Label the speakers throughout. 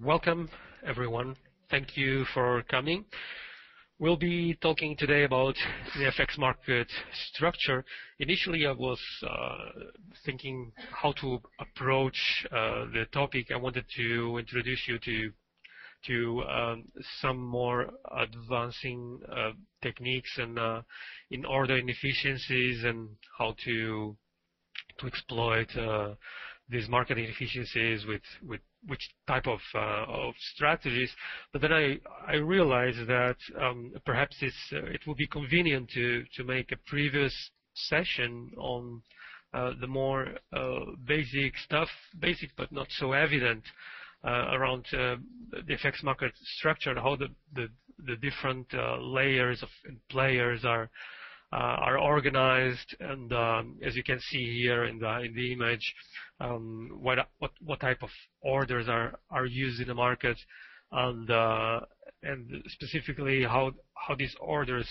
Speaker 1: Welcome everyone. Thank you for coming. We'll be talking today about the FX market structure. Initially, I was uh, thinking how to approach uh, the topic. I wanted to introduce you to um, some more advancing uh, techniques and in order inefficiencies and how to to exploit these market inefficiencies with which type of uh, of strategies. But then I I realized that um, perhaps uh, it would be convenient to to make a previous session on uh, the more uh, basic stuff, basic but not so evident uh, around uh, the FX market structure and how the the, the different layers of players are are organized, and um, as you can see here in the in the image, um, what what what type of orders are are used in the market, and uh, and specifically how how these orders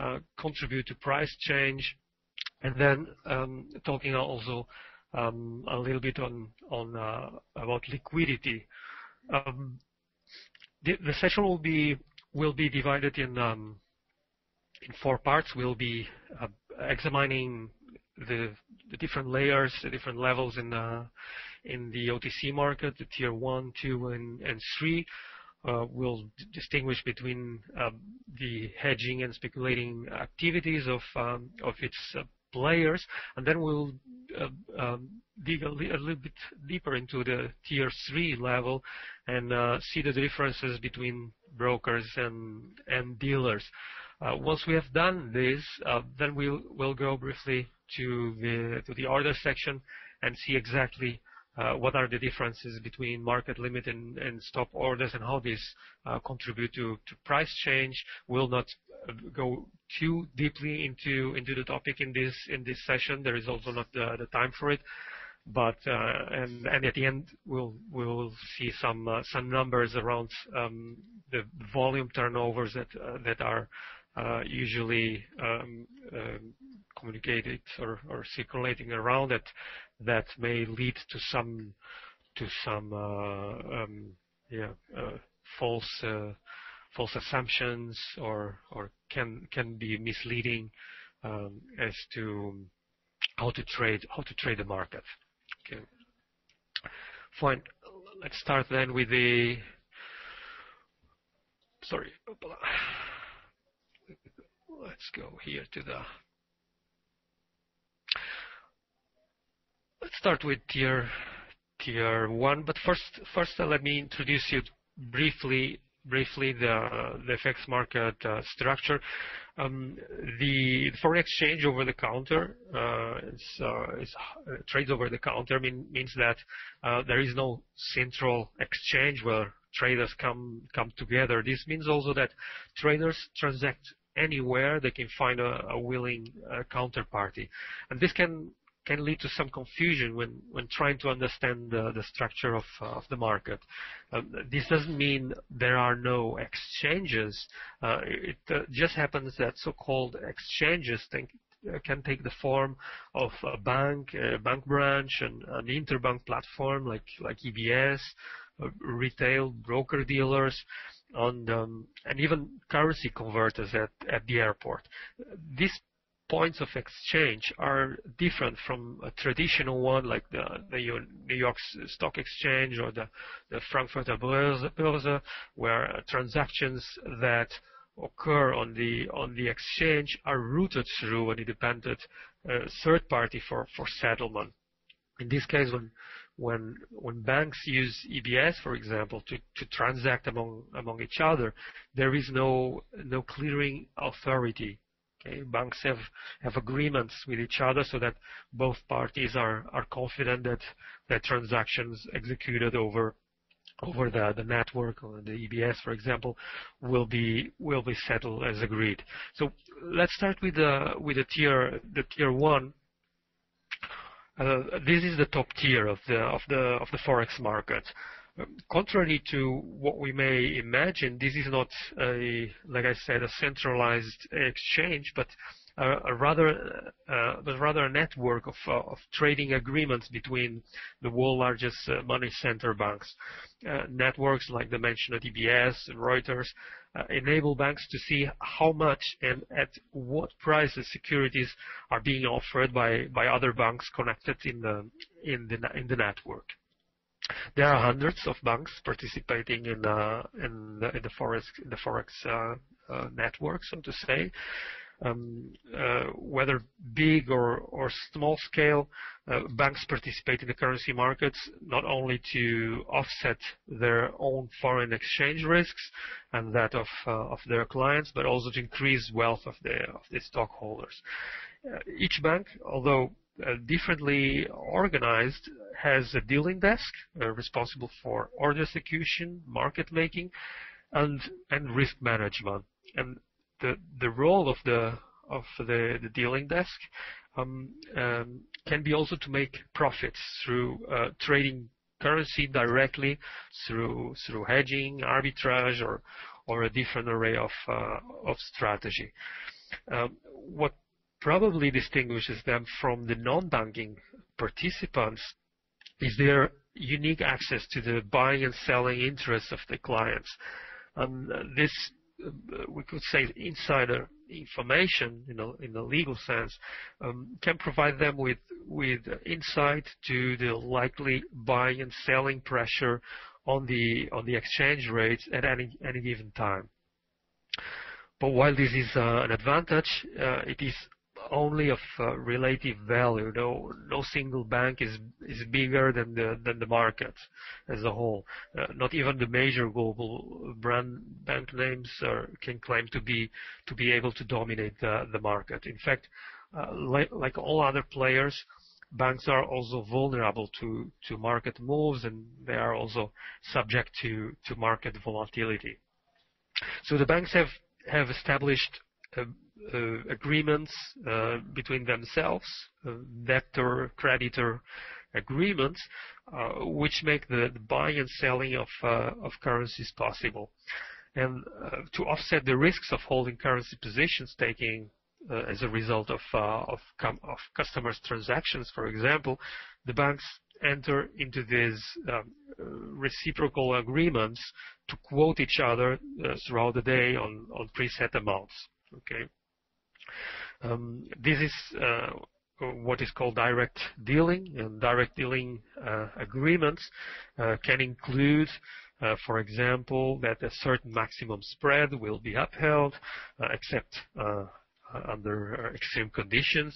Speaker 1: uh, contribute to price change, and then um, talking also um, a little bit on on uh, about liquidity. Um, the, the session will be will be divided in um, in four parts. We'll be uh, examining the, the, different layers, the different levels in the, in the OTC market, the tier 1, 2, and, and 3. Uh, we'll distinguish between uh, the hedging and speculating activities of, um, of its uh, players, and then we'll uh, um, dig a, li a, little bit deeper into the tier 3 level and uh, see the differences between brokers and, and dealers. Uh, once we have done this, uh, then we'll, go briefly to the, to the order section and see exactly uh, what are the differences between market limit and, stop orders and how these contribute to, price change. We'll not go too deeply into into the topic in this in this session. There is also not the, time for it. But at the end we'll see some some numbers around um, the volume turnovers that that are usually um, um, communicated or, or, circulating around it that may lead to some to some uh, um, uh, false uh, false assumptions or or can can be misleading as to how to trade how to trade the market. Okay. Fine. Let's start then with the sorry. Let's go here to the. Let's start with tier tier one. But first, first uh, let me introduce you briefly briefly the the FX market uh, structure. Um, the foreign exchange over the counter uh, is, uh, is uh, trades over the counter mean, means that uh, there is no central exchange where traders come come together. This means also that traders transact anywhere they can find a, a willing uh, counterparty. And this can can lead to some confusion when, when trying to understand the, the structure of, uh, of the market. Um, this doesn't mean there are no exchanges. Uh, it uh, just happens that so-called exchanges think, uh, can take the form of a bank, a bank branch, and an interbank platform like like EBS, uh, retail broker dealers, on um, and even currency converters at, at the airport. These points of exchange are different from a traditional one like the, the New York Stock Exchange or the, the Frankfurter Börse, where transactions that occur on the on the exchange are routed through an independent uh, third party for, for settlement. In this case, when when when banks use EBS, for example, to, to transact among among each other, there is no no clearing authority. Okay? Banks have have agreements with each other so that both parties are are confident that that transactions executed over over the, the network or the EBS, for example, will be will be settled as agreed. So let's start with the with the tier the tier one Uh, this is the top tier of the of the of the forex market. Contrary to what we may imagine, this is not a like I said a centralized exchange, but a, a rather uh, was rather a network of, uh, of trading agreements between the world's largest uh, money center banks. Uh, networks like the mentioned EBS and Reuters uh, enable banks to see how much and at what prices securities are being offered by, by other banks connected in the in the in the network. There are hundreds of banks participating in uh, in, the, in the forex the forex uh, uh, network, so to say. Um, uh, whether big or, or small scale, uh, banks participate in the currency markets not only to offset their own foreign exchange risks and that of, uh, of their clients, but also to increase wealth of the, of the stockholders. each bank, although uh, differently organized has a dealing desk uh, responsible for order execution, market making, and and risk management. And the the role of the of the, the dealing desk um, um, can be also to make profits through uh, trading currency directly through through hedging, arbitrage, or or a different array of uh, of strategy. Um, what probably distinguishes them from the non-banking participants is their unique access to the buying and selling interests of the clients. And this, we could say, insider information, you know, in the legal sense, um, can provide them with with insight to the likely buying and selling pressure on the on the exchange rates at any any given time. But while this is uh, an advantage, uh, it is only of uh, relative value. No, no single bank is is bigger than the than the market as a whole. Uh, not even the major global brand bank names are, can claim to be to be able to dominate the the market. In fact, uh, like, like all other players, banks are also vulnerable to to market moves, and they are also subject to to market volatility. So the banks have have established agreements uh, between themselves, uh, debtor creditor agreements, which make the, buying and selling of of currencies possible. And to offset the risks of holding currency positions, taking uh, as a result of, uh, customers' transactions, for example, the banks enter into these um, reciprocal agreements to quote each other uh, throughout the day on, on preset amounts. Okay. Um, this is uh, what is called direct dealing, and direct dealing uh, agreements uh, can include, uh, for example, that a certain maximum spread will be upheld, uh, except uh, under extreme conditions,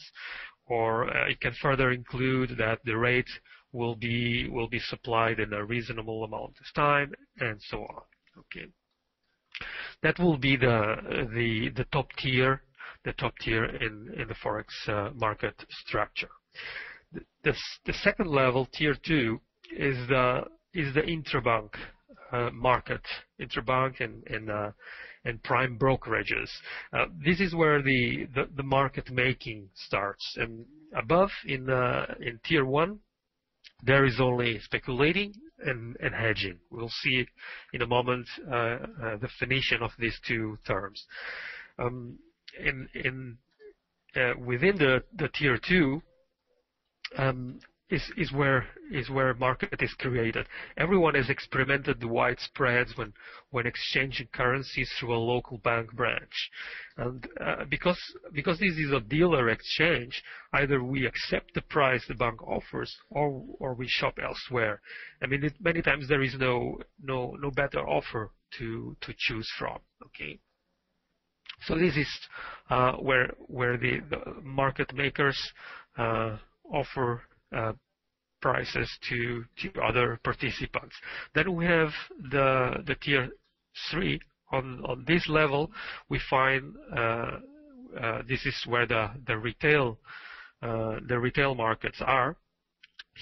Speaker 1: or it can further include that the rate will be will be supplied in a reasonable amount of time, and so on. Okay, that will be the the the top tier the top tier in, the forex uh, market structure. The, second level, tier two, is the is the intrabank uh, market, intrabank and uh, prime brokerages. This is where the, market making starts, and above in in tier one, there is only speculating and, hedging. We'll see in a moment the definition of these two terms. In in uh, within the the tier two um, is is where is where market is created. Everyone has experimented the wide spreads when when exchanging currencies through a local bank branch, and uh, because because this is a dealer exchange, either we accept the price the bank offers or or we shop elsewhere. I mean, it, many times there is no no no better offer to to choose from. Okay. So this is uh, where where the, the market makers uh, offer uh, prices to to other participants. Then we have the the tier three. On on this level, we find uh, uh, this is where the the retail uh, the retail markets are.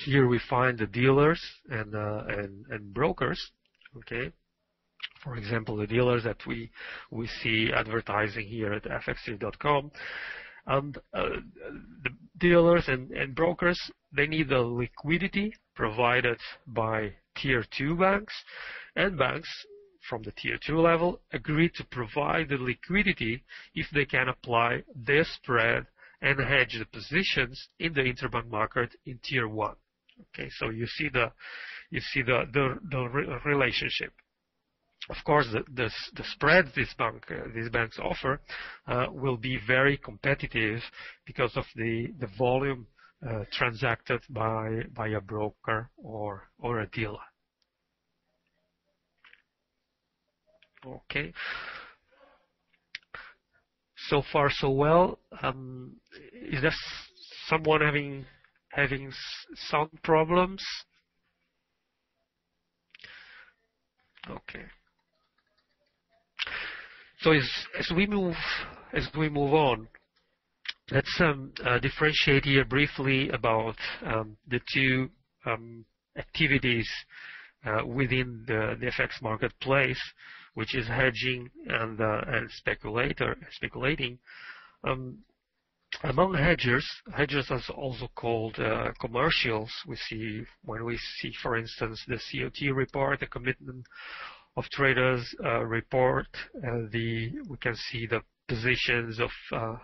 Speaker 1: Here we find the dealers and and and brokers. Okay, for example, the dealers that we we see advertising here at fxstreet.com. And uh, the dealers and, and brokers, they need the liquidity provided by tier 2 banks and banks from the tier 2 level agree to provide the liquidity if they can apply their spread and hedge the positions in the interbank market in tier 1. Okay, so you see the you see the the, the re relationship. Of course, the, the, the spreads this bank uh, these banks offer uh, will be very competitive because of the the volume uh, transacted by by a broker or or a dealer. Okay. So far, so well. Um, is there someone having having sound problems? Okay. So as, as we move as we move on, let's um, uh, differentiate here briefly about um, the two um, activities uh, within the, the, FX marketplace, which is hedging and uh, and speculator speculating. Um, among hedgers, hedgers are also called uh, commercials. We see when we see, for instance, the COT report, the commitment of traders uh, report. The we can see the positions of uh,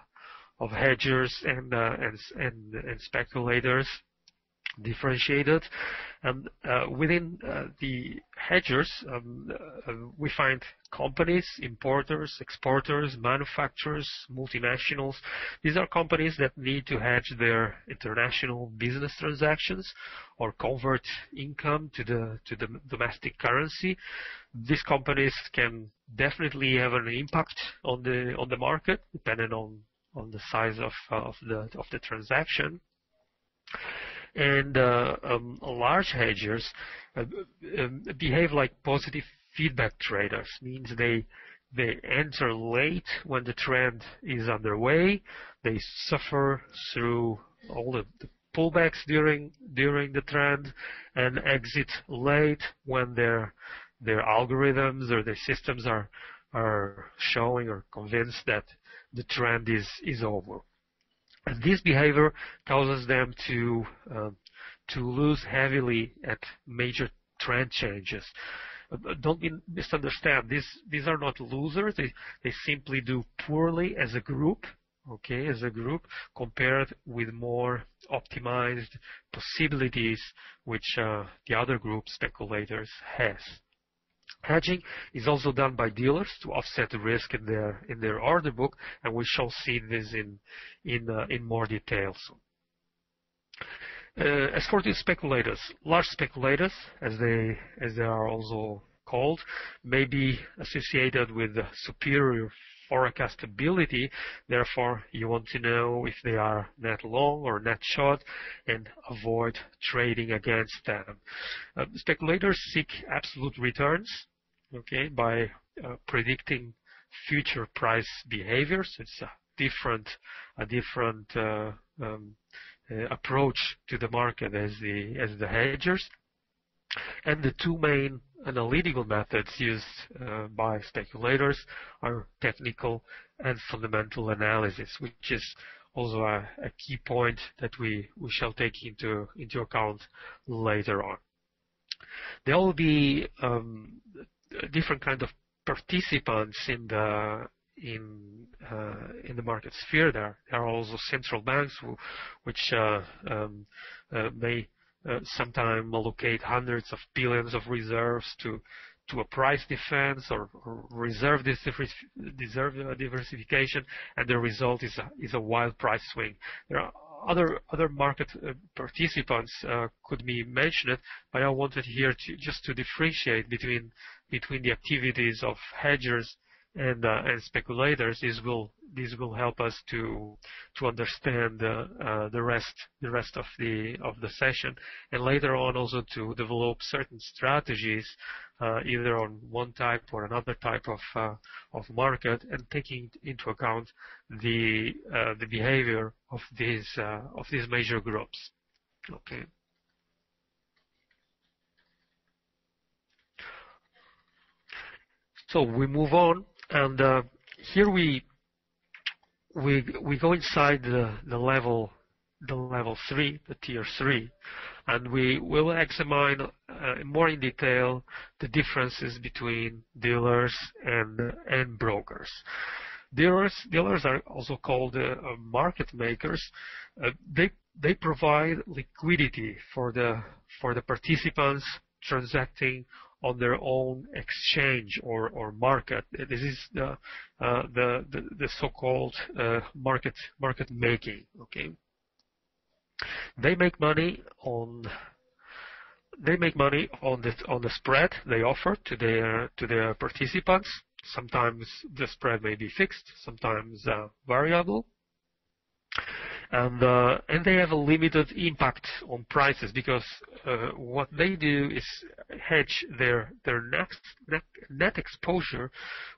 Speaker 1: of hedgers and uh, and, and and speculators differentiated. And uh, within uh, the hedgers, um, uh, we find companies, importers, exporters, manufacturers, multinationals. These are companies that need to hedge their international business transactions or convert income to the to the domestic currency. These companies can definitely have an impact on the on the market, depending on on the size of of the of the transaction and uh, um, large hedgers uh, um, behave like positive feedback traders, means they they enter late when the trend is underway. They suffer through all the, the pullbacks during during the trend and exit late when their their algorithms or their systems are are showing or convinced that the trend is is over. And this behavior causes them to um, to lose heavily at major trend changes. Uh, don't misunderstand. These these are not losers. They they simply do poorly as a group. Okay, as a group compared with more optimized possibilities which uh, the other group speculators has. Hedging is also done by dealers to offset the risk in their in their order book, and we shall see this in in uh, in more detail soon. Uh, as for the speculators, large speculators, as they as they are also called, may be associated with superior forecastability. Therefore, you want to know if they are net long or net short and avoid trading against them. Uh, speculators seek absolute returns okay, by uh, predicting future price behaviors. It's a different, a different uh, um, uh, approach to the market as the as the hedgers. And the two main analytical methods used uh, by speculators are technical and fundamental analysis, which is also a, a, key point that we, we shall take into, into account later on. There will be um, different kind of participants in the in uh, in the market sphere. There, there are also central banks who, which uh, um, uh, may uh, sometimes allocate hundreds of billions of reserves to to a price defense or, or reserve deserve diversification, and the result is a, is a wild price swing. There are other other market uh, participants uh, could be mentioned, but I wanted here to just to differentiate between between the activities of hedgers and uh, and speculators. This will this will help us to to understand uh, uh, the rest the rest of the of the session, and later on also to develop certain strategies, either on one type or another type of uh, of market, and taking into account the uh, the behavior of these of these major groups. Okay. So we move on and uh, here we we we go inside the the level the level three, the tier three, and we will examine uh, more in detail the differences between dealers and and brokers. Dealers dealers are also called uh, market makers. Uh, they they provide liquidity for the for the participants transacting on their own exchange or, or market. This is the uh, the, the, the so-called uh, market market making. Okay, they make money on they make money on the on the spread they offer to their to their participants. Sometimes the spread may be fixed, sometimes uh, variable and uh, and they have a limited impact on prices because uh, what they do is hedge their their net, net net exposure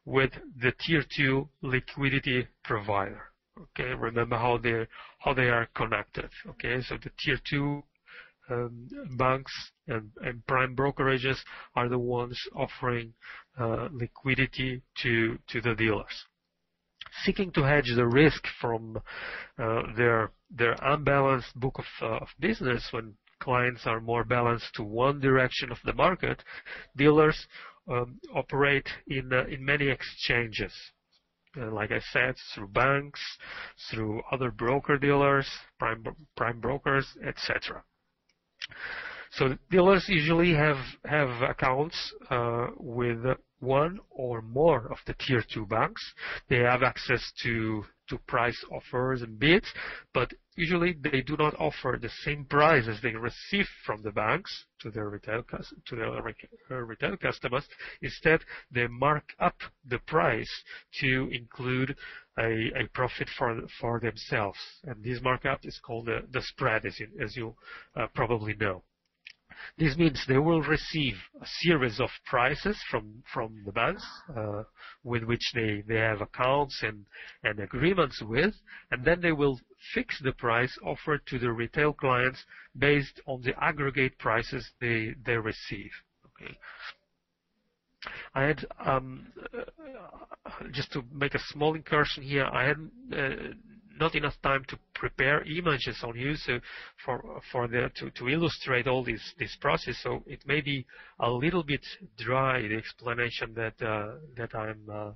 Speaker 1: with the tier two liquidity provider. Okay, remember how they how they are connected. Okay, so the tier two um, banks and, and, prime brokerages are the ones offering uh, liquidity to to the dealers seeking to hedge the risk from uh, their their unbalanced book of, uh, of business when clients are more balanced to one direction of the market, dealers um, operate in uh, in many exchanges. Uh, like I said, through banks, through other broker dealers, prime prime brokers, etc. So dealers usually have have accounts uh, with one or more of the tier two banks. They have access to to price offers and bids, but usually they do not offer the same price as they receive from the banks to their retail to their uh, retail customers. Instead, they mark up the price to include a, a profit for for themselves, and this markup is called the, the spread, as you, as you uh, probably know. This means they will receive a series of prices from from the banks uh, with which they they have accounts and and agreements with, and then they will fix the price offered to the retail clients based on the aggregate prices they they receive. Okay. I had um, uh, just to make a small incursion here. I had uh, not enough time to prepare images on you so for for the to, to illustrate all this this process. So it may be a little bit dry the explanation that uh, that I'm uh,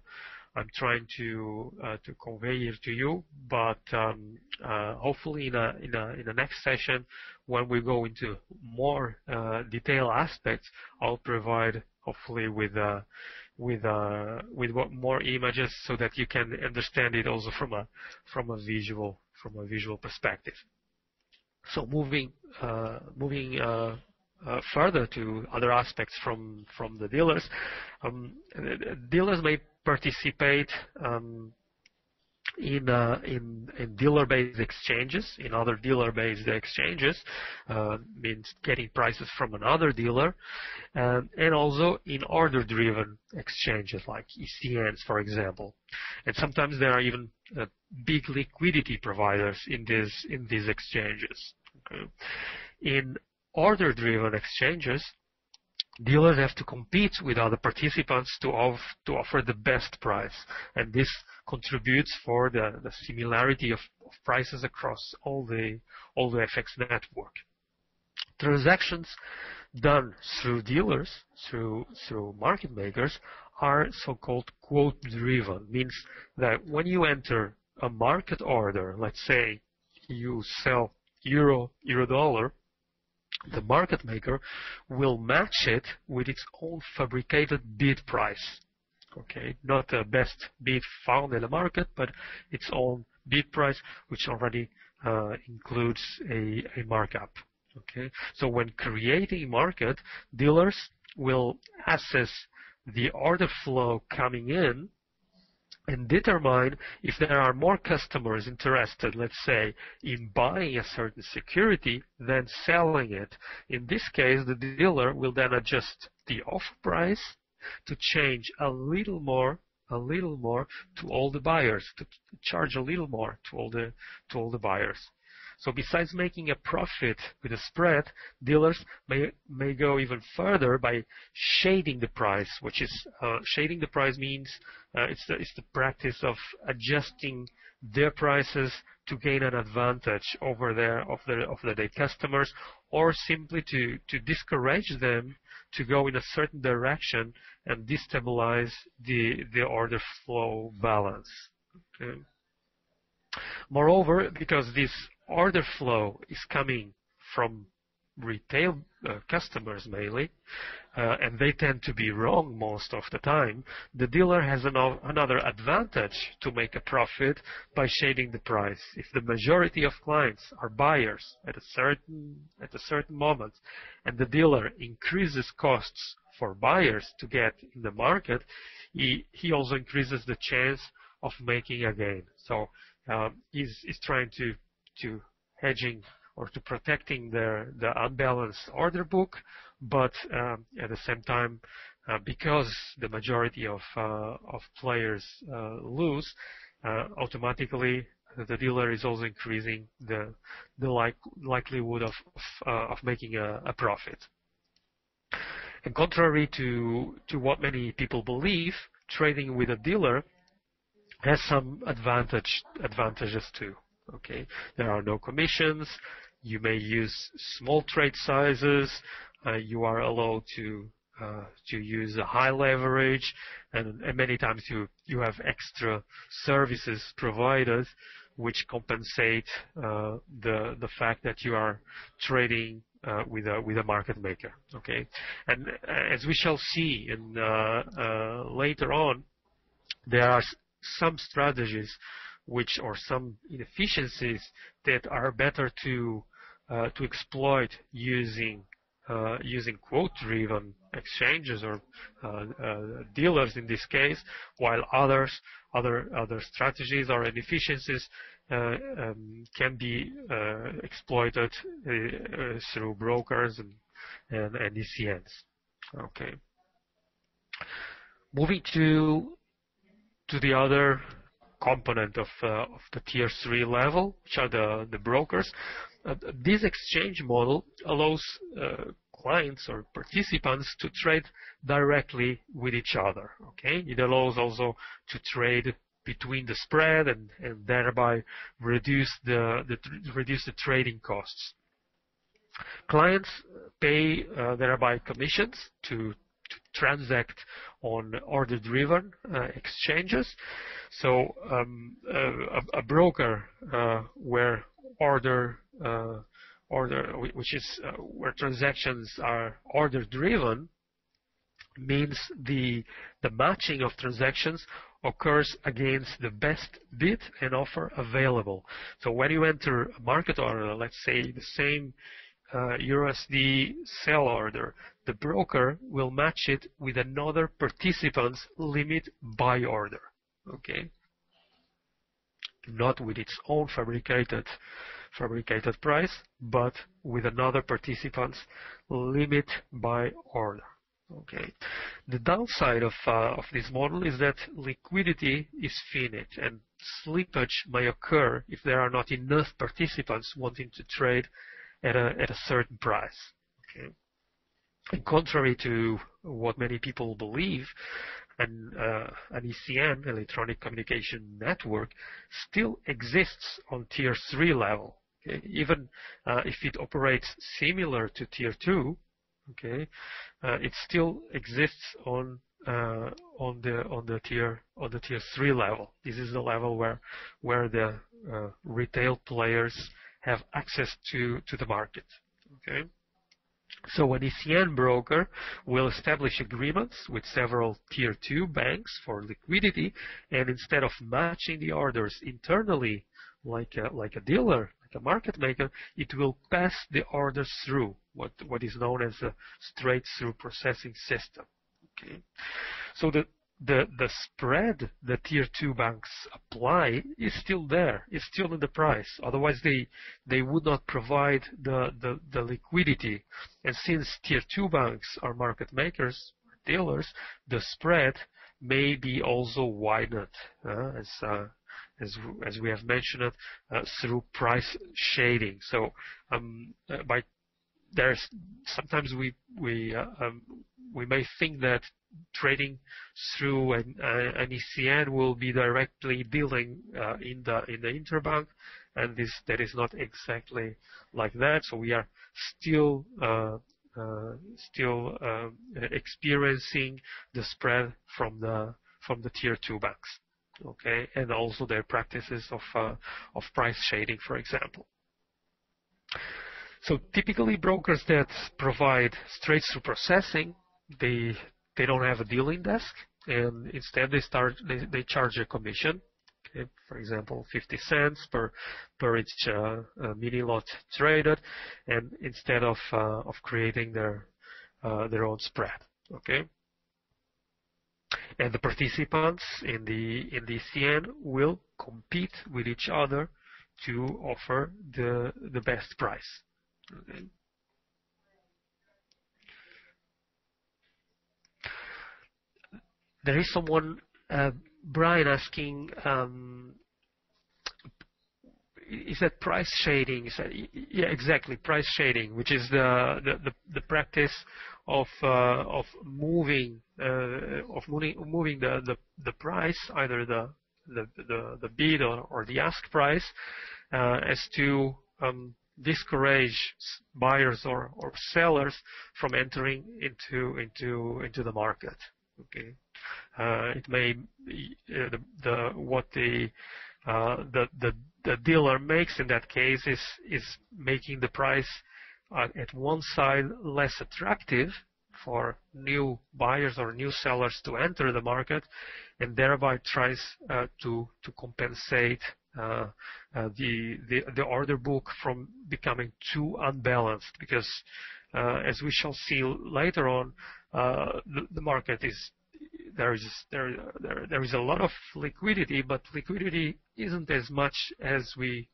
Speaker 1: I'm trying to uh, to convey here to you. But um, uh, hopefully in a in a in the next session when we go into more uh, detailed aspects I'll provide hopefully with uh, with uh, with more images so that you can understand it also from a from a visual from a visual perspective. So moving uh, moving uh, uh further to other aspects from from the dealers, um, dealers may participate um, in, uh, in, in dealer-based exchanges, in other dealer-based exchanges, uh, means getting prices from another dealer, um, and also in order-driven exchanges like ECNs, for example. And sometimes there are even uh, big liquidity providers in these in these exchanges. Okay. In order-driven exchanges, dealers have to compete with other participants to, off, to offer the best price. And this contributes for the, the similarity of, of, prices across all the, all the FX network. Transactions done through dealers, through, through market makers, are so-called quote driven, means that when you enter a market order, let's say you sell euro, euro dollar, the market maker will match it with its own fabricated bid price. Okay, not the best bid found in the market, but its own bid price, which already uh, includes a, a markup. Okay, so when creating market, dealers will assess the order flow coming in and determine if there are more customers interested, let's say, in buying a certain security than selling it. In this case, the dealer will then adjust the offer price to change a little more a little more to all the buyers, to charge a little more to all the to all the buyers. So besides making a profit with a spread, dealers may, may go even further by shading the price, which is, uh, shading the price means uh, it's, the, it's the practice of adjusting their prices to gain an advantage over their of the of the day customers or simply to, to discourage them to go in a certain direction and destabilize the, the order flow balance. Okay. Moreover, because this order flow is coming from retail uh, customers mainly, uh, and they tend to be wrong most of the time, the dealer has an, another advantage to make a profit by shading the price. If the majority of clients are buyers at a certain at a certain moment, and the dealer increases costs for buyers to get in the market, he, he also increases the chance of making a gain. So um, he's, he's trying to to hedging or to protecting the, the unbalanced order book, but um, at the same time, uh, because the majority of, uh, of players uh, lose, automatically the dealer is also increasing the, the like, likelihood of, making a, profit. And contrary to, to what many people believe, trading with a dealer has some advantage, advantages too. Okay, there are no commissions, you may use small trade sizes. Uh, you are allowed to uh, to use a high leverage, and, and, many times you you have extra services provided which compensate uh, the the fact that you are trading uh, with a with a market maker. Okay, and uh, as we shall see in uh, later on, there are some strategies which or some inefficiencies that are better to uh, to exploit using uh, using quote-driven exchanges or uh, uh, dealers in this case, while others other other strategies or inefficiencies uh, um, can be uh, exploited through brokers and, and, and ECNs. Okay. Moving to to the other component of, uh, of the tier 3 level, which are the, the brokers. Uh, this exchange model allows uh, clients or participants to trade directly with each other. Okay, it allows also to trade between the spread and, thereby reduce the, the reduce the trading costs. Clients pay thereby commissions to transact on order-driven uh, exchanges. So um, a, a, broker uh, where order uh, order which is where transactions are order-driven means the the matching of transactions occurs against the best bid and offer available. So when you enter a market order, let's say the same uh, USD sell order, the broker will match it with another participant's limit buy order. Okay? Not with its own fabricated fabricated price, but with another participant's limit buy order. Okay. The downside of, uh, of this model is that liquidity is finite and slippage may occur if there are not enough participants wanting to trade at a, at a certain price. Okay. Contrary to what many people believe, an, uh, an ECN, electronic communication network, still exists on tier 3 level. Okay? Even uh, if it operates similar to tier 2, okay, uh, it still exists on uh, on the on the tier on the tier 3 level. This is the level where where the uh, retail players have access to, to the market. Okay? So an ECN broker will establish agreements with several tier 2 banks for liquidity and instead of matching the orders internally like a, like a dealer, like a market maker, it will pass the orders through what, what is known as a straight through processing system. Okay. So the, the the spread that tier two banks apply is still there. It's still in the price. Otherwise, they they would not provide the the, the liquidity. And since tier two banks are market makers, dealers, the spread may be also widened uh, as uh, as as we have mentioned it uh, through price shading. So um, uh, by there's sometimes we we uh, um, we may think that trading through an, uh, an ECN will be directly dealing uh, in the in the interbank, and this that is not exactly like that. So we are still uh, uh, still uh, experiencing the spread from the from the tier two banks, okay, and also their practices of uh, of price shading, for example. So typically, brokers that provide straight-through processing, they they don't have a dealing desk, and instead they start they, they charge a commission okay, for example, 50 cents per per each uh, uh, mini lot traded, and instead of uh, of creating their uh, their own spread, okay. And the participants in the in the ECN will compete with each other to offer the the best price. Okay. There is someone uh, Brian asking, um, is that price shading? Is that, yeah, exactly, price shading, which is the the, the, the practice of uh, of moving uh, of moving moving the, the, the price, either the the the, the bid or, or the ask price, uh, as to um, discourage buyers or, or sellers from entering into into into the market. Okay. Uh, it may uh, the, the what the, uh, the dealer makes in that case is is making the price at one side less attractive for new buyers or new sellers to enter the market, and thereby tries uh, to to compensate uh, uh, the, the the order book from becoming too unbalanced. Because as we shall see later on, the, market is there is there, there there is a lot of liquidity, but liquidity isn't as much as we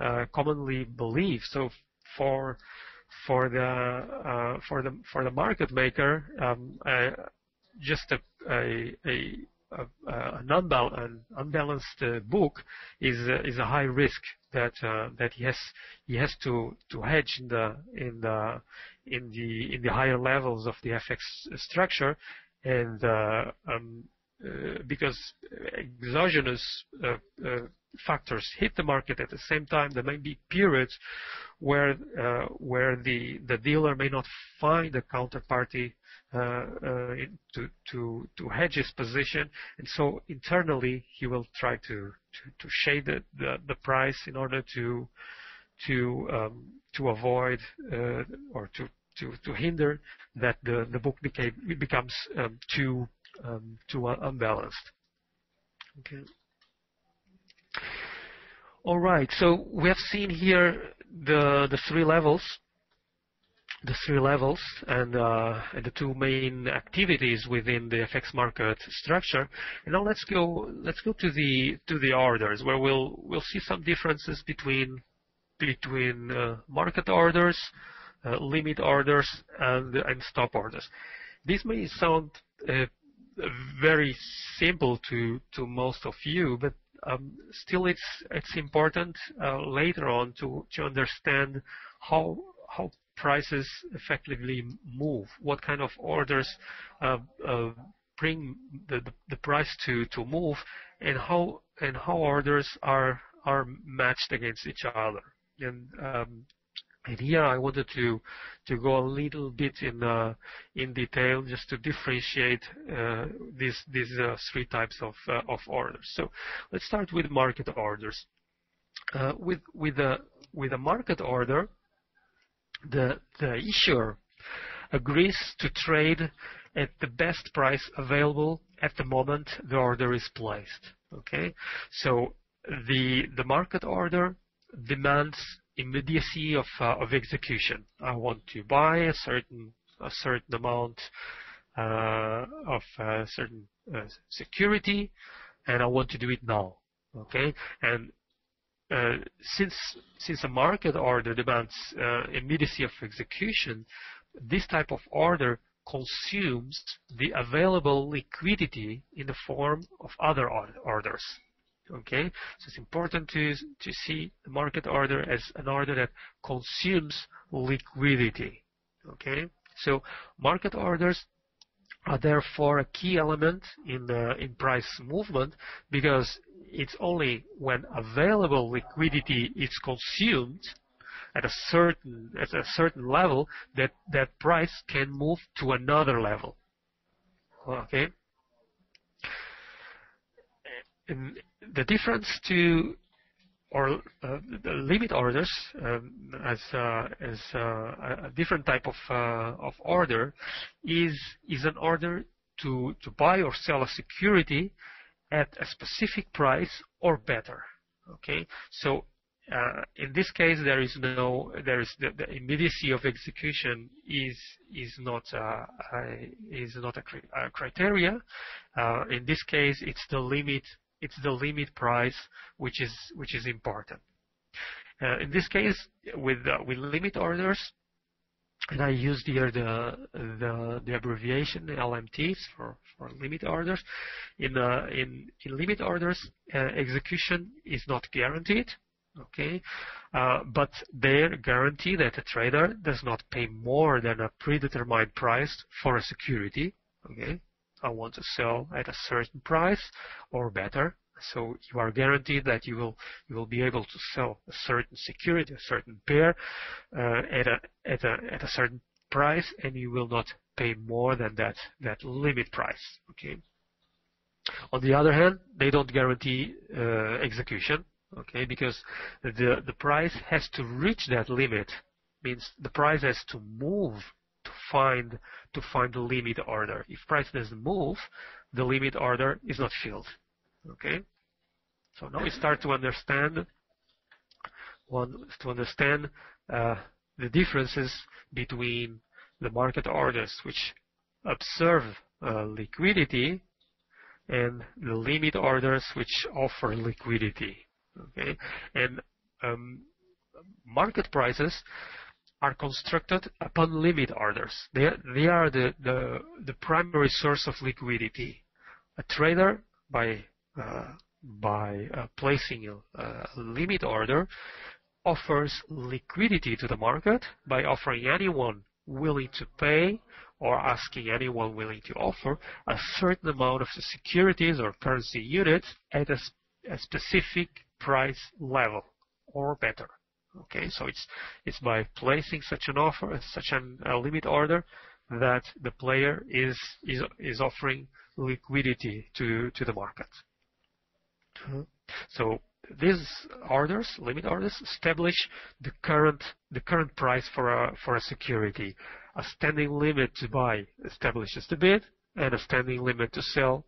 Speaker 1: uh, commonly believe. So for for the uh, for the for the market maker, um, uh, just a a, a, a an, unbal- an unbalanced uh, book is is a high risk that uh, he has to hedge in the higher levels of the FX structure. And uh, um, uh, because exogenous uh, factors hit the market at the same time, there may be periods where the dealer may not find a counterparty to to to hedge his position, and so internally he will try to to, to shade the, the, the price in order to to um, to avoid uh, or to to, to hinder that the, the book became, becomes um, too, um, too unbalanced. Okay. All right, so we have seen here the, the three levels the three levels and, uh, and, the two main activities within the FX market structure. And now let's go let's go to the to the orders where we'll we'll see some differences between between uh, market orders, uh, limit orders and, and stop orders. This may sound uh, very simple to, to most of you, but um, still it's it's important uh, later on to, to understand how how prices effectively move, what kind of orders uh, uh, bring the, price to, move, and how and how orders are are matched against each other. And um, here I wanted to to go a little bit in uh, in detail just to differentiate these these three types of orders. So let's start with market orders. With with a with a market order, the the issuer agrees to trade at the best price available at the moment the order is placed. Okay, so the the market order demands immediacy of, uh, of execution. I want to buy a certain a certain amount uh, of uh, certain uh, security, and I want to do it now. Okay, and since since a market order demands uh, immediacy of execution, this type of order consumes the available liquidity in the form of other orders. Okay, so it's important to to see the market order as an order that consumes liquidity. Okay, so market orders are therefore a key element in the in price movement because it's only when available liquidity is consumed at a certain at a certain level that that price can move to another level. Okay. And the difference to or uh, the limit orders um, as uh, as uh, a different type of uh, of order is is an order to to buy or sell a security at a specific price or better. Okay, so uh, in this case, there is no, there is the, the immediacy of execution is is not uh, is not a, a criteria. Uh, in this case, it's the limit, it's the limit price which is which is important. Uh, in this case, with uh, with limit orders, and I used here the the, the abbreviation LMTs for, for limit orders. In uh, in in limit orders, execution is not guaranteed okay? Uh, but they guarantee that a trader does not pay more than a predetermined price for a security, okay? I want to sell at a certain price or better. So you are guaranteed that you will you will be able to sell a certain security, a certain pair, uh, at a at a at a certain price, and you will not pay more than that that limit price. Okay. On the other hand, they don't guarantee uh, execution okay because the the price has to reach that limit means the price has to move to find to find the limit order if price doesn't move the limit order is not filled okay so now we start to understand one to understand uh, the differences between the market orders which observe uh, liquidity and the limit orders which offer liquidity Okay, and um, market prices are constructed upon limit orders. They they are the the the primary source of liquidity. A trader by by uh, placing a, limit order offers liquidity to the market by offering anyone willing to pay or asking anyone willing to offer a certain amount of securities or currency units at a, a specific price level or better. Okay, so it's it's by placing such an offer, such an, a limit order, that the player is is is offering liquidity to to the market. So these orders, limit orders, establish the current the current price for a for a security. A standing limit to buy establishes the bid, and a standing limit to sell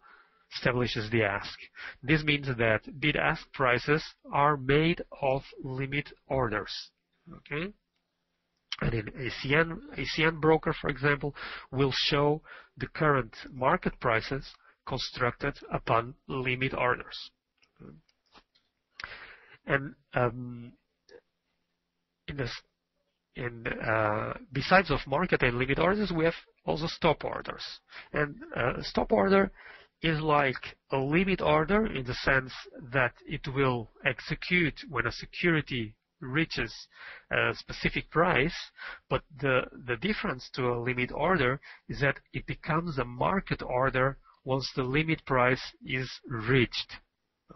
Speaker 1: establishes the ask. This means that bid-ask prices are made of limit orders. Okay? And in ECN, ECN broker, for example, will show the current market prices constructed upon limit orders. And um, in this, in, uh, besides of market and limit orders, we have also stop orders. And uh, stop order is like a limit order in the sense that it will execute when a security reaches a specific price, but the, the difference to a limit order is that it becomes a market order once the limit price is reached.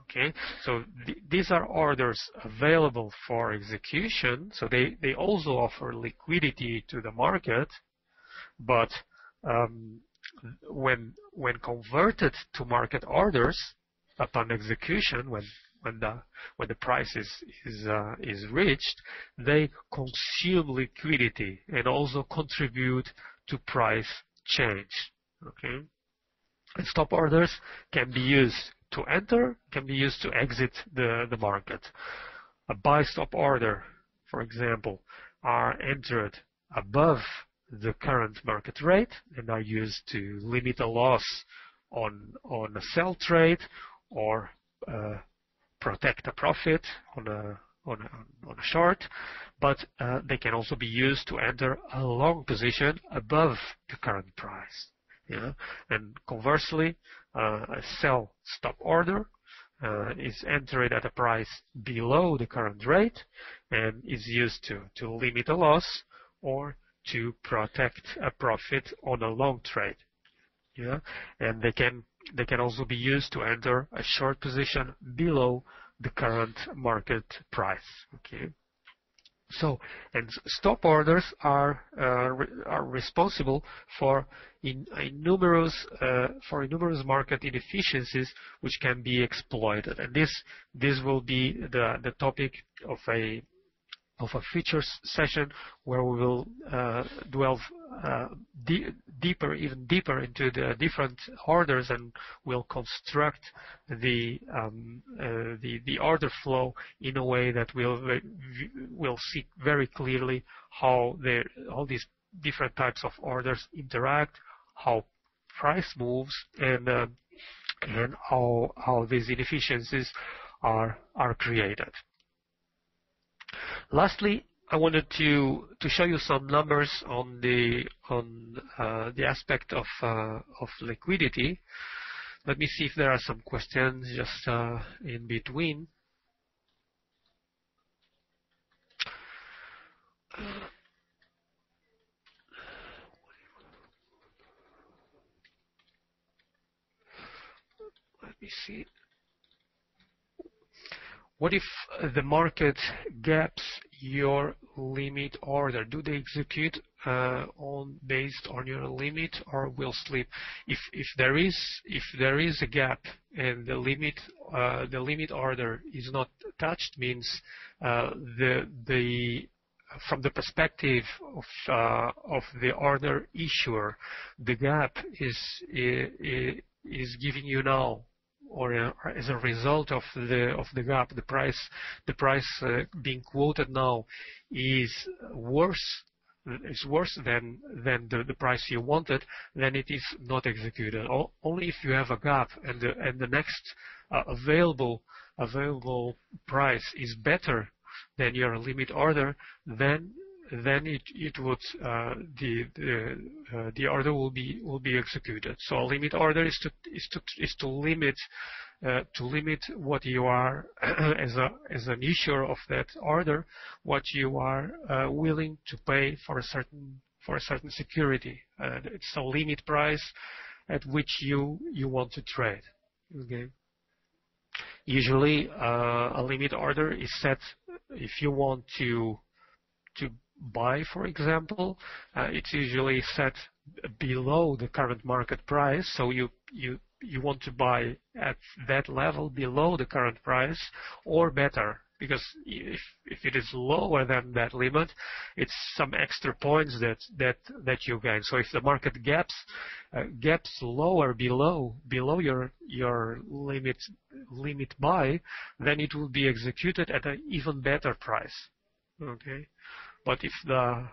Speaker 1: Okay, so th these are orders available for execution, so they, they also offer liquidity to the market, but um, when when converted to market orders upon execution, when when the when the price is is uh, is reached, they consume liquidity and also contribute to price change. Okay, and stop orders can be used to enter, can be used to exit the the market. A buy stop order, for example, are entered above the current market rate and are used to limit a loss on on a sell trade or uh, protect a profit on a on a, on a short, but uh, they can also be used to enter a long position above the current price. And conversely, uh, a sell stop order uh, is entered at a price below the current rate and is used to, to limit a loss or to protect a profit on a long trade. Yeah, and they can they can also be used to enter a short position below the current market price. Okay. So, and stop orders are uh, re are responsible for in, in numerous uh, for numerous market inefficiencies which can be exploited, and this this will be the the topic of a of a features session where we will uh, delve uh, deeper, even deeper into the different orders and we'll construct the um, uh, order flow in a way that will see very clearly how all these different types of orders interact, how price moves, and how these inefficiencies are are created. Lastly, I wanted to show you some numbers on the on uh, the aspect of uh, of liquidity. Let me see if there are some questions just uh, in between. Let me see. What if the market gaps your limit order? Do they execute uh, on based on your limit or will slip? If if there is if there is a gap and the limit uh, the limit order is not touched means uh, the the from the perspective of uh, of the order issuer, the gap is giving you now or uh, as a result of the of the gap, the price the price uh, being quoted now is worse than than the, price you wanted, then it is not executed. Only if you have a gap and the and the next uh, available available price is better than your limit order, then then it it would uh, the the uh, the order will be will be executed. So a limit order is to is to is to limit uh, to limit what you are as a as an issuer of that order, what you are uh, willing to pay for a certain for a certain security. it's a limit price at which you you want to trade. Okay. Usually, uh, a limit order is set if you want to to buy, for example, uh, it's usually set below the current market price. So you you you want to buy at that level below the current price or better because if if it is lower than that limit, it's some extra points that that that you gain. So if the market gaps uh, gaps lower below below your your limit limit buy, then it will be executed at an even better price. Okay. But if the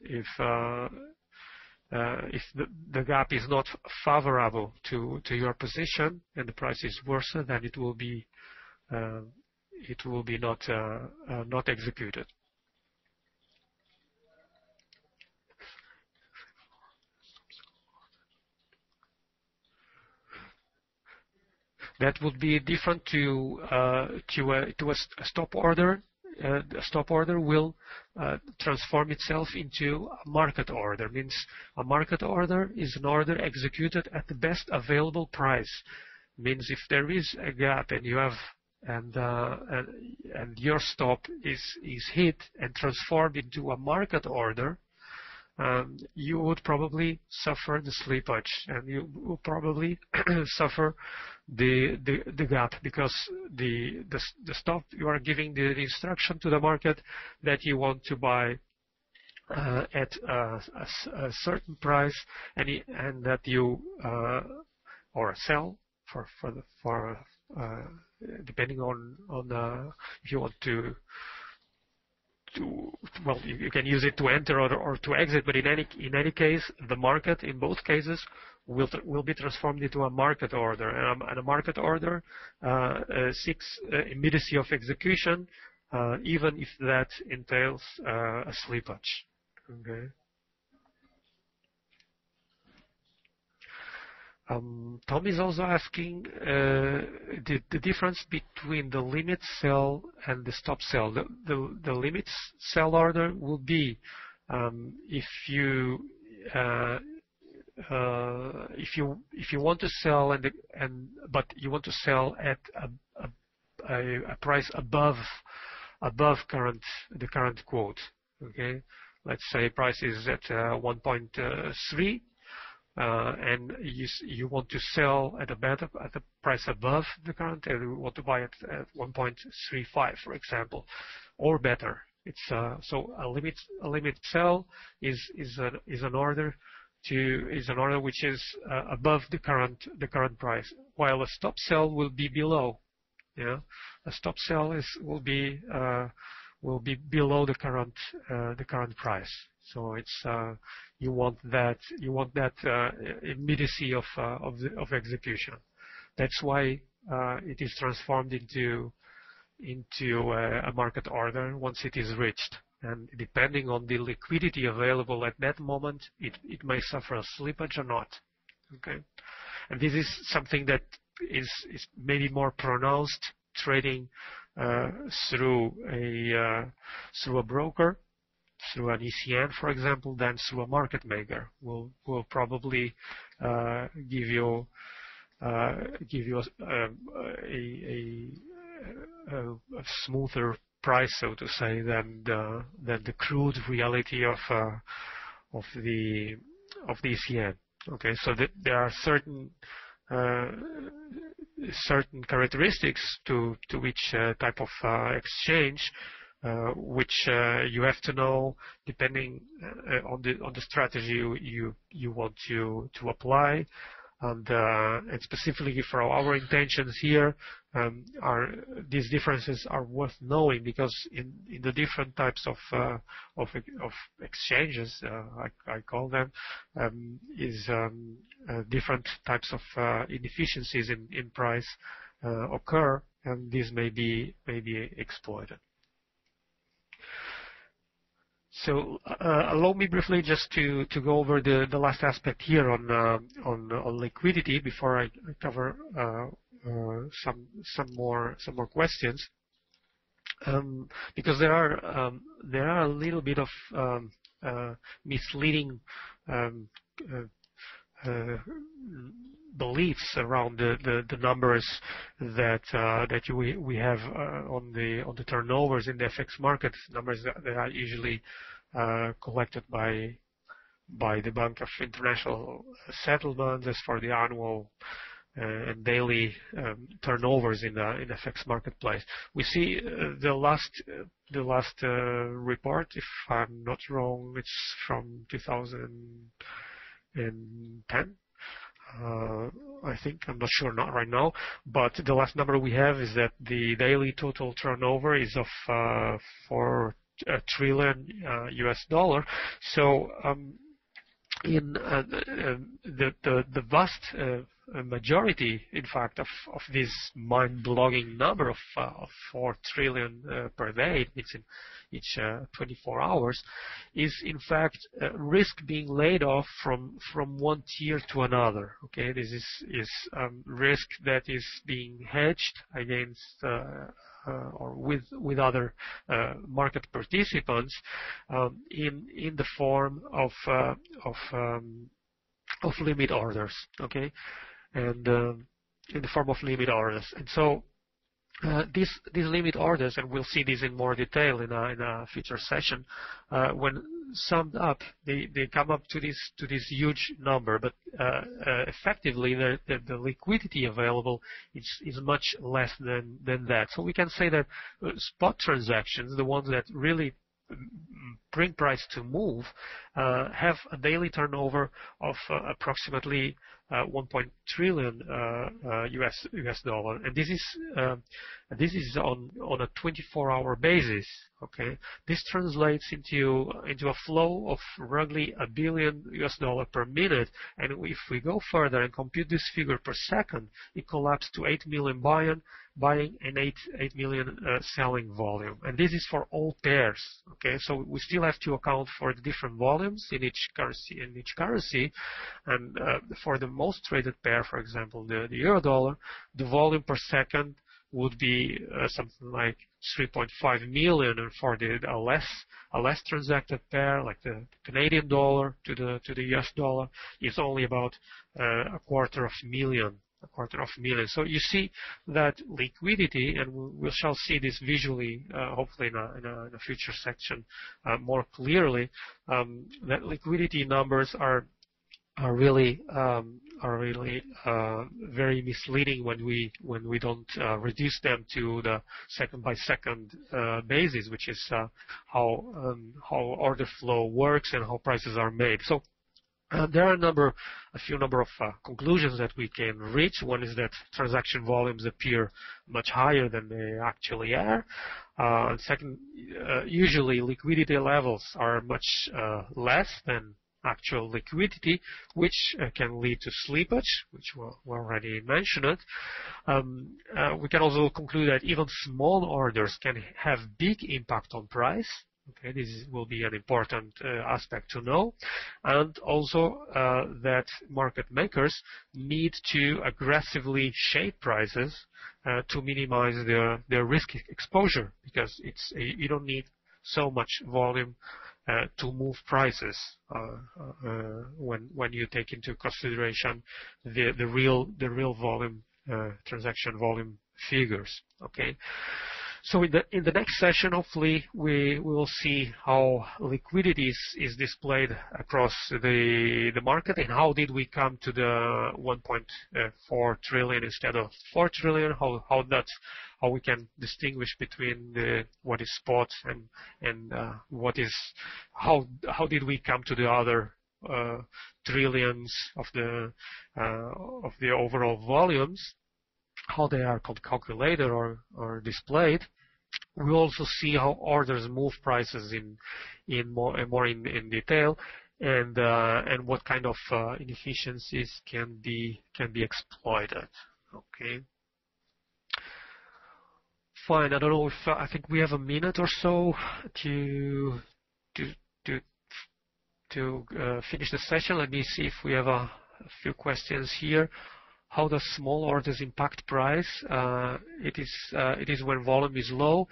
Speaker 1: if uh, uh, if the, gap is not favorable to your position and the price is worse, then it will be uh, it will be not not executed. That would be different to to a to a stop order uh, the stop order will uh, transform itself into a market order. Means a market order is an order executed at the best available price. Means if there is a gap and you have and, uh, and your stop is is hit and transformed into a market order, um, you would probably suffer the slippage and you will probably suffer the, the, the gap because the, the, the stop you are giving the, instruction to the market that you want to buy uh, at a, a, a, certain price and, and that you uh, or sell for for the, for uh, depending on on uh, if you want to to, well, you, you, can use it to enter or, or to exit, but in any in any case, the market in both cases will will be transformed into a market order, and a, and a market order uh, uh, seeks uh, immediacy of execution, uh, even if that entails a slippage. Okay. Um, Tom is also asking uh, the, the, difference between the limit sell and the stop sell. The, the, the limit sell order will be um, if you uh, uh, if you if you want to sell and and but you want to sell at a, a, a price above above current the current quote. Okay, let's say price is at uh, 1.3 uh, and you you want to sell at a better at a price above the current, and you want to buy it at 1.35, for example, or better. It's uh, so a limit sell is an is an order to is an order which is uh, above the current the current price, while a stop sell will be below. Yeah, a stop sell is will be uh, will be below the current uh, the current price. So it's uh, you want that you want that uh, immediacy of uh, of, the, of execution. That's why uh it is transformed into into a market order once it is reached. And depending on the liquidity available at that moment, it, it may suffer a slippage or not. Okay, and this is something that is is maybe more pronounced trading uh, through a uh, through a broker through an ECN, for example, than through a market maker. Will will probably uh, give you uh, give you a, a, a, a, smoother price, so to say, than the than the crude reality of uh, of the of the ECN. Okay, so th there are certain uh, certain characteristics to to which uh, type of uh, exchange which uh, you have to know depending uh, on the on the strategy you want to to apply and, uh, and specifically for our intentions here um, are these differences are worth knowing because in, in the different types of uh, of, of exchanges uh, I, I, call them um, is um, different types of inefficiencies in, in price occur and these may be may be exploited. So uh, allow me briefly just to, to go over the, the last aspect here on uh, on, on liquidity before I cover uh, some some more some more questions. Um, because there are um, there are a little bit of um, misleading beliefs around the, the, the numbers that uh, that we we have uh, on the on the turnovers in the FX market numbers that, that are usually uh, collected by by the Bank of International Settlements as for the annual uh, and daily um, turnovers in the in FX marketplace. We see uh, the last the last report, if I'm not wrong, it's from 2010. Uh, I think. I'm not sure, not right now. But the last number we have is that the daily total turnover is of uh, 4 uh, trillion US dollar. So um, in the, the, the vast majority, in fact, of, of this mind-blogging number of, uh, of 4 trillion uh, per day, it in each uh, 24 hours, is in fact risk being laid off from from one tier to another. Okay, this is is um, risk that is being hedged against or with with other market participants um, in in the form of of um, of limit orders. Okay, and in the form of limit orders. And so uh, these these limit orders, and we'll see this in more detail in a, in a future session, uh, when summed up, they, they come up to this to this huge number. But uh, uh effectively, the, the, the, liquidity available is is much less than than that. So we can say that uh, spot transactions, the ones that really bring price to move, uh, have a daily turnover of approximately uh, 1. trillion US uh, US uh, dollar, and this is this is on on a 24-hour basis. Okay, this translates into into a flow of roughly a billion US dollar per minute, and if we go further and compute this figure per second, it collapses to 8 million buying and 8 8 million uh, selling volume, and this is for all pairs. Okay, so we still have to account for the different volumes in each currency in each currency, and uh, for the most traded pair, for example, the, the euro dollar, the volume per second would be uh, something like 3.5 million, and for the a less a less transacted pair, like the Canadian dollar to the to the US dollar, is only about uh, a quarter of a million a quarter of a million. So you see that liquidity, and we shall see this visually, uh, hopefully in a, in, a, in a, future section uh, more clearly, um, that liquidity numbers are are really um, are really uh, very misleading when we when we don't uh, reduce them to the second by second uh, basis, which is uh, how um, how order flow works and how prices are made. So there are a number, a few number of uh, conclusions that we can reach. One is that transaction volumes appear much higher than they actually are. Uh, second, uh, usually liquidity levels are much uh, less than actual liquidity, which uh, can lead to slippage, which we already mentioned. Um, we can also conclude that even small orders can have big impact on price. Okay, this will be an important uh, aspect to know. And also uh, that market makers need to aggressively shape prices uh, to minimize their, their risk exposure because it's you don't need so much volume uh, to move prices uh, uh, when when you take into consideration the the real the real volume transaction volume figures. Okay. So in the in the next session, hopefully we will see how liquidity is, is displayed across the the market and how did we come to the 1.4 trillion instead of 4 trillion. How how that how we can distinguish between what is spot and and uh, what is how how did we come to the other uh, trillions of the uh, of the overall volumes how they are calculated or, or displayed. We also see how orders move prices in in more more in, in detail, and uh, and what kind of uh, inefficiencies can be can be exploited. Okay. Fine. I don't know if uh, I think we have a minute or so to to to to uh, finish the session. Let me see if we have a, a few questions here. How does small orders impact price? Uh, it is uh, it is when volume is low.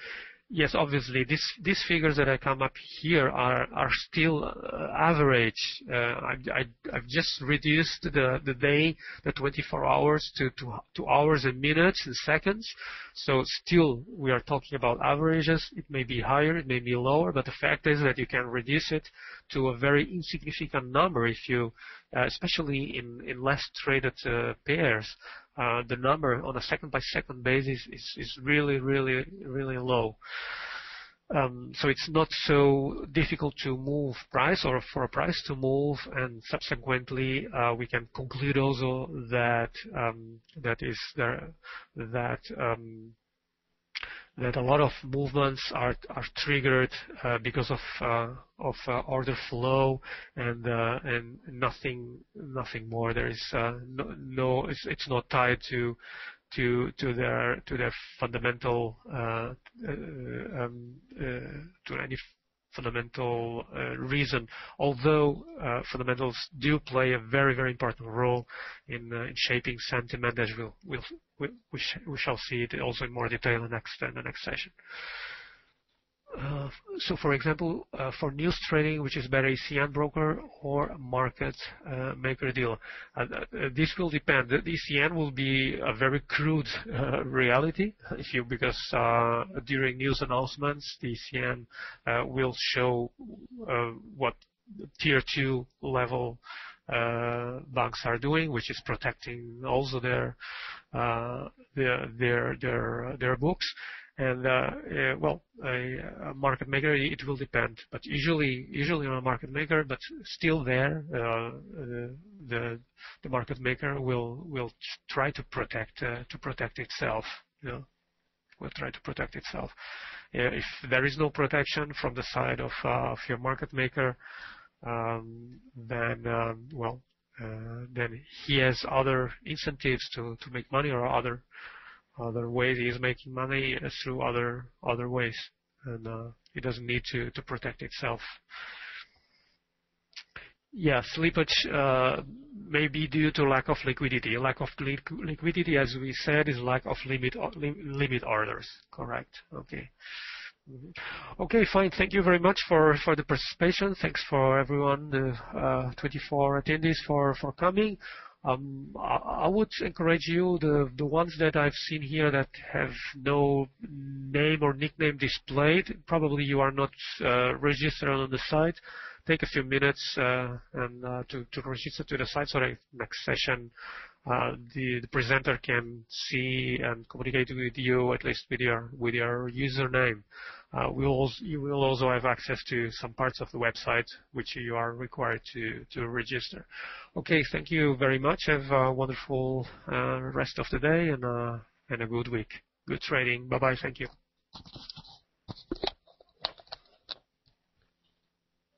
Speaker 1: Yes, obviously, these figures that I come up here are are still uh, average. I've just reduced the the day, the 24 hours to to hours and minutes and seconds. So Still, we are talking about averages. It may be higher, it may be lower, but the fact is that you can reduce it to a very insignificant number if you uh, especially in, in less traded uh, pairs, uh, the number on a second by second basis is, is really, really, really low. Um, so it's not so difficult to move price or for a price to move, and subsequently uh, we can conclude also that um, that is there that um, that a lot of movements are are triggered uh, because of uh, of uh, order flow and uh, and nothing nothing more. There is uh, no, no it's, it's not tied to to to their to their fundamental uh, um, to any fundamental uh, reason, although uh, fundamentals do play a very, very important role in, uh, in shaping sentiment, as we, we, sh we, shall see it also in more detail in the next session. Uh, so, for example, uh, for news trading, which is better ECN broker or market uh, maker deal, uh, uh, this will depend. The ECN will be a very crude uh, reality, because during news announcements, the ECN will show what tier two level banks are doing, which is protecting also their their their their their books. And uh, uh, well, a, market maker, it will depend, but usually, usually on a market maker, but still there, uh, the the market maker will will try to protect to protect itself. You know, will try to protect itself. if there is no protection from the side of, of your market maker, um, then um, well, then he has other incentives to to make money or other other ways. He is making money through other other ways, and uh, it doesn't need to to protect itself. yeah, slippage uh, may be due to lack of liquidity. Lack of li liquidity, as we said, is lack of limit limit orders. Correct. Okay. Mm-hmm. Okay, fine. Thank you very much for, for the participation. Thanks for everyone, the uh, 24 attendees for, for coming. Um, I, would encourage you, the, the ones that I've seen here that have no name or nickname displayed, probably you are not uh, registered on the site. Take a few minutes uh, and uh, to, to register to the site so that next session uh, the, the, presenter can see and communicate with you, at least with your with your username. Uh, we'll you will also have access to some parts of the website which you are required to, to register. Okay, thank you very much. Have a wonderful uh, rest of the day and, uh, and a good week. Good trading. Bye bye. Thank you.